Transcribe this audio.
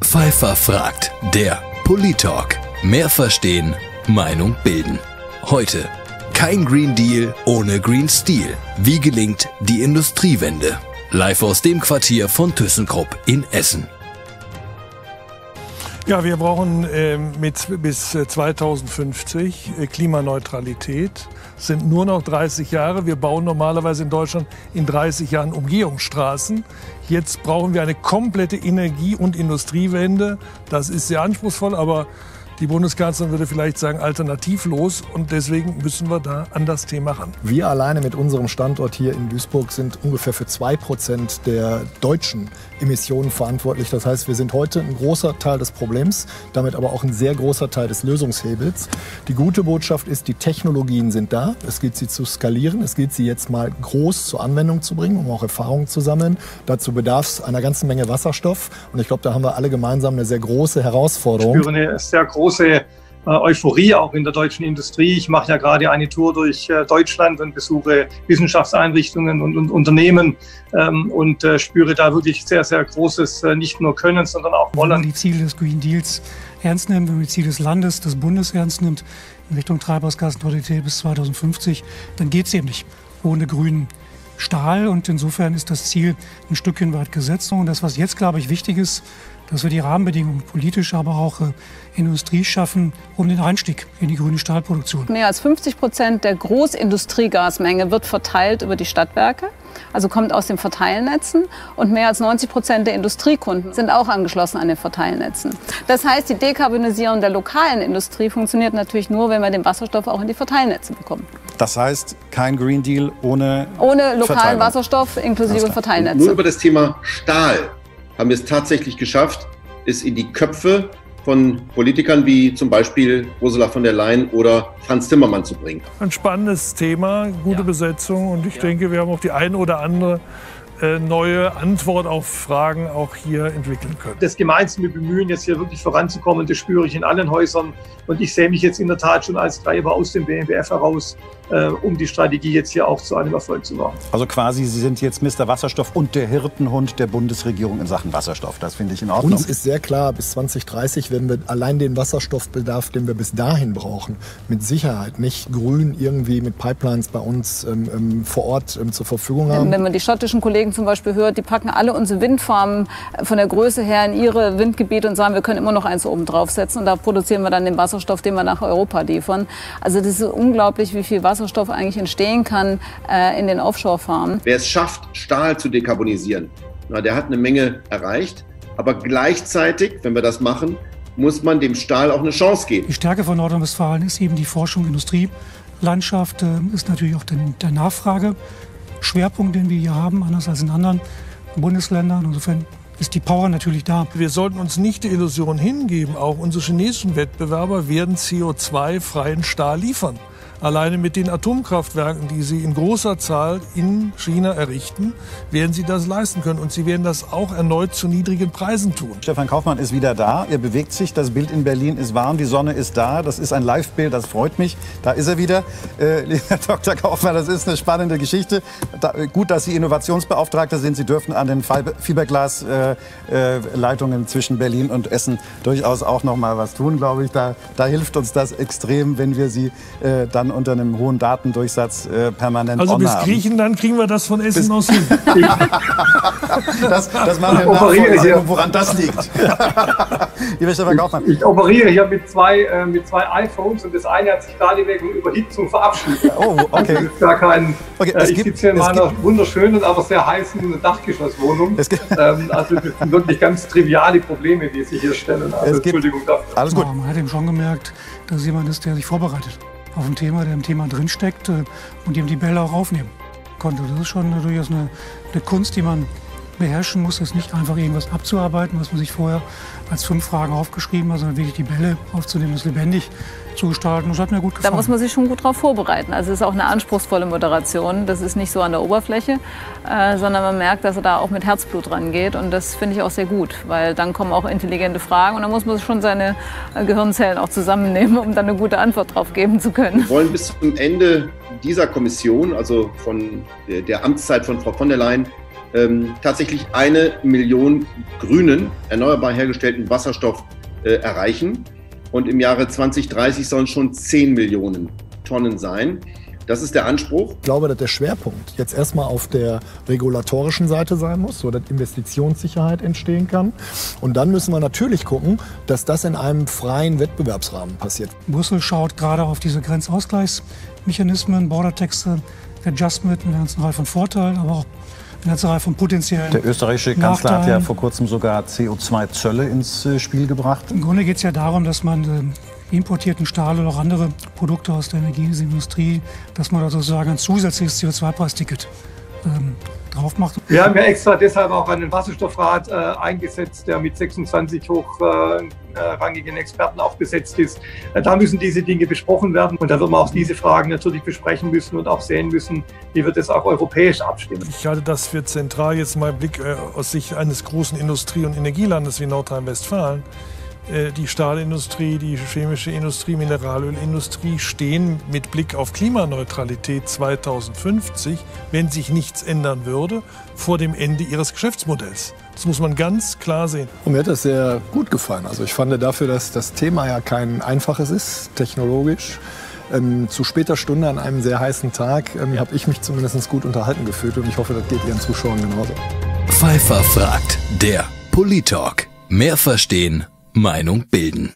Pfeiffer fragt, der Politalk. Mehr verstehen, Meinung bilden. Heute kein Green Deal ohne Green Steel. Wie gelingt die Industriewende? Live aus dem Quartier von ThyssenKrupp in Essen. Ja, wir brauchen äh, mit, bis 2050 äh, Klimaneutralität. Es sind nur noch 30 Jahre. Wir bauen normalerweise in Deutschland in 30 Jahren Umgehungsstraßen. Jetzt brauchen wir eine komplette Energie- und Industriewende. Das ist sehr anspruchsvoll, aber die Bundeskanzlerin würde vielleicht sagen, alternativlos. Und deswegen müssen wir da an das Thema ran. Wir alleine mit unserem Standort hier in Duisburg sind ungefähr für zwei Prozent der deutschen Emissionen verantwortlich. Das heißt, wir sind heute ein großer Teil des Problems, damit aber auch ein sehr großer Teil des Lösungshebels. Die gute Botschaft ist, die Technologien sind da. Es gilt sie zu skalieren. Es gilt sie jetzt mal groß zur Anwendung zu bringen, um auch Erfahrungen zu sammeln. Dazu bedarf es einer ganzen Menge Wasserstoff. Und ich glaube, da haben wir alle gemeinsam eine sehr große Herausforderung. Ich spüre eine sehr große große äh, Euphorie auch in der deutschen Industrie. Ich mache ja gerade eine Tour durch äh, Deutschland und besuche Wissenschaftseinrichtungen und, und Unternehmen ähm, und äh, spüre da wirklich sehr, sehr großes nicht nur Können, sondern auch Wollen. Wenn man die Ziele des Green Deals ernst nimmt, wenn man die Ziele des Landes, des Bundes ernst nimmt, in Richtung Treibhausgasneutralität bis 2050, dann geht es eben nicht ohne grünen Stahl. Und insofern ist das Ziel ein Stückchen weit gesetzt. Und das, was jetzt, glaube ich, wichtig ist, dass wir die Rahmenbedingungen politisch, aber auch äh, Industrie schaffen, um den Einstieg in die grüne Stahlproduktion. Mehr als 50 Prozent der Großindustriegasmenge wird verteilt über die Stadtwerke, also kommt aus den Verteilnetzen. Und mehr als 90 Prozent der Industriekunden sind auch angeschlossen an den Verteilnetzen. Das heißt, die Dekarbonisierung der lokalen Industrie funktioniert natürlich nur, wenn wir den Wasserstoff auch in die Verteilnetze bekommen. Das heißt, kein Green Deal ohne Ohne lokalen Wasserstoff inklusive Verteilnetze. Nur über das Thema Stahl haben wir es tatsächlich geschafft, es in die Köpfe von Politikern wie zum Beispiel Ursula von der Leyen oder Franz Timmermann zu bringen. Ein spannendes Thema, gute ja. Besetzung und ich ja. denke, wir haben auch die ein oder andere neue Antwort auf Fragen auch hier entwickeln können. Das gemeinsame Bemühen, jetzt hier wirklich voranzukommen, das spüre ich in allen Häusern. Und ich sehe mich jetzt in der Tat schon als Treiber aus dem BMWF heraus, äh, um die Strategie jetzt hier auch zu einem Erfolg zu machen. Also quasi, Sie sind jetzt Mr. Wasserstoff und der Hirtenhund der Bundesregierung in Sachen Wasserstoff. Das finde ich in Ordnung. Uns ist sehr klar, bis 2030 werden wir allein den Wasserstoffbedarf, den wir bis dahin brauchen, mit Sicherheit nicht grün irgendwie mit Pipelines bei uns ähm, ähm vor Ort ähm, zur Verfügung haben. Wenn man die schottischen Kollegen Kollegen zum Beispiel hört, die packen alle unsere Windfarmen von der Größe her in ihre Windgebiete und sagen, wir können immer noch eins oben draufsetzen und da produzieren wir dann den Wasserstoff, den wir nach Europa liefern. Also das ist unglaublich, wie viel Wasserstoff eigentlich entstehen kann äh, in den Offshore-Farmen. Wer es schafft, Stahl zu dekarbonisieren, na, der hat eine Menge erreicht. Aber gleichzeitig, wenn wir das machen, muss man dem Stahl auch eine Chance geben. Die Stärke von Nordrhein-Westfalen ist eben die Forschung, Industrie. Landschaft äh, ist natürlich auch der Nachfrage. Schwerpunkt, den wir hier haben, anders als in anderen Bundesländern. Insofern ist die Power natürlich da. Wir sollten uns nicht die Illusion hingeben, auch unsere chinesischen Wettbewerber werden CO2-freien Stahl liefern. Alleine mit den Atomkraftwerken, die sie in großer Zahl in China errichten, werden sie das leisten können. Und sie werden das auch erneut zu niedrigen Preisen tun. Stefan Kaufmann ist wieder da. Er bewegt sich. Das Bild in Berlin ist warm. Die Sonne ist da. Das ist ein Live-Bild. Das freut mich. Da ist er wieder. Äh, lieber Dr. Kaufmann, das ist eine spannende Geschichte. Da, gut, dass Sie Innovationsbeauftragter sind. Sie dürfen an den Fiberglas-Leitungen äh, äh, zwischen Berlin und Essen durchaus auch noch mal was tun, glaube ich. Da, da hilft uns das extrem, wenn wir Sie äh, dann unter einem hohen Datendurchsatz äh, permanent Also bis Griechenland kriegen wir das von Essen aus hin. das, das machen wir nachvollziehen, woran das liegt. Lieber Stefan Kaufmann. Ich, ich operiere hier mit zwei, äh, mit zwei iPhones und das eine hat sich gerade wegen Überhitzung verabschiedet. Oh, okay. Das ist gar kein, okay, äh, ich sitze hier in meiner wunderschönen, aber sehr heißen Dachgeschosswohnung. Ähm, also das sind wirklich ganz triviale Probleme, die sich hier stellen. Also, Entschuldigung dafür. Alles gut. Man hat eben schon gemerkt, dass jemand ist, der sich vorbereitet auf ein Thema, der im Thema drinsteckt äh, und dem die Bälle auch aufnehmen konnte. Das ist schon durchaus eine, eine Kunst, die man beherrschen muss, ist nicht einfach irgendwas abzuarbeiten, was man sich vorher als fünf Fragen aufgeschrieben hat, sondern wirklich die Bälle aufzunehmen, das lebendig zu gestalten. Das hat mir gut gefallen. Da muss man sich schon gut darauf vorbereiten. Also es ist auch eine anspruchsvolle Moderation. Das ist nicht so an der Oberfläche, äh, sondern man merkt, dass er da auch mit Herzblut rangeht. Und das finde ich auch sehr gut, weil dann kommen auch intelligente Fragen und dann muss man schon seine äh, Gehirnzellen auch zusammennehmen, um dann eine gute Antwort darauf geben zu können. Wir wollen bis zum Ende dieser Kommission, also von der Amtszeit von Frau von der Leyen, ähm, tatsächlich eine Million grünen, erneuerbar hergestellten Wasserstoff äh, erreichen. Und im Jahre 2030 sollen schon 10 Millionen Tonnen sein. Das ist der Anspruch. Ich glaube, dass der Schwerpunkt jetzt erstmal auf der regulatorischen Seite sein muss, so dass Investitionssicherheit entstehen kann. Und dann müssen wir natürlich gucken, dass das in einem freien Wettbewerbsrahmen passiert. Brüssel schaut gerade auf diese Grenzausgleichsmechanismen, Border-Texte, Adjustment, eine ganze Reihe von Vorteilen, aber auch eine ganze Reihe von potenziellen Der österreichische Kanzler hat ja vor kurzem sogar CO2-Zölle ins äh, Spiel gebracht. Im Grunde geht es ja darum, dass man äh, importierten Stahl oder auch andere Produkte aus der Energieindustrie, dass man da sozusagen ein zusätzliches CO2-Preisticket ähm, drauf macht. Wir haben ja extra deshalb auch einen Wasserstoffrat äh, eingesetzt, der mit 26 hochrangigen Experten auch besetzt ist. Äh, da müssen diese Dinge besprochen werden und da wird man auch diese Fragen natürlich besprechen müssen und auch sehen müssen, wie wird es auch europäisch abstimmen. Ich halte das für zentral, jetzt mal Blick äh, aus Sicht eines großen Industrie- und Energielandes wie Nordrhein-Westfalen. Äh, die Stahlindustrie, die chemische Industrie, Mineralölindustrie stehen mit Blick auf Klimaneutralität 2050, wenn sich nichts ändern würde, vor dem Ende ihres Geschäftsmodells. Das muss man ganz klar sehen. Und mir hat das sehr gut gefallen. Also ich fand dafür, dass das Thema ja kein einfaches ist, technologisch. Ähm, zu später Stunde an einem sehr heißen Tag ähm, habe ich mich zumindest gut unterhalten gefühlt und ich hoffe, das geht Ihren Zuschauern genauso. Pfeiffer fragt, der Politalk. Mehr verstehen, Meinung bilden.